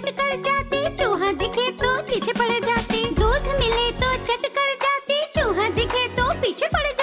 चट कर जाती, चूहा दिखे तो पीछे पड़ जाते। दूध मिले तो चट कर जाती, चूहा दिखे तो पीछे पड़ जाते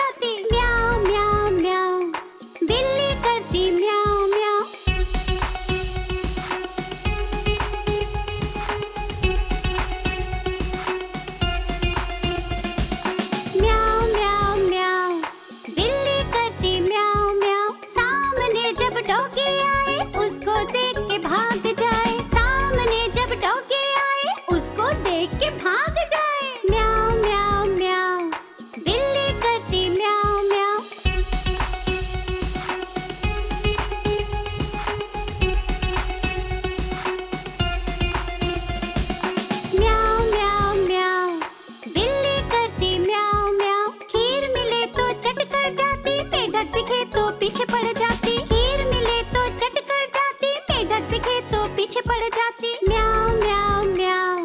जाती। म्याओ म्याओ म्याओ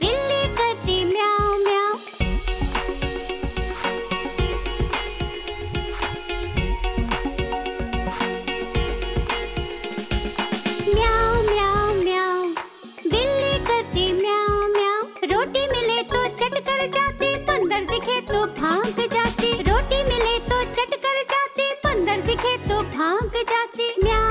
बिल्ली करती म्याओ म्याओ म्याओ म्याओ म्याओ बिल्ली करती म्याओ म्याओ रोटी मिले तो चट कर जाती, बंदर दिखे तो भाग जाती। रोटी मिले तो चट कर जाती, बंदर दिखे तो भाग जाती। म्याओ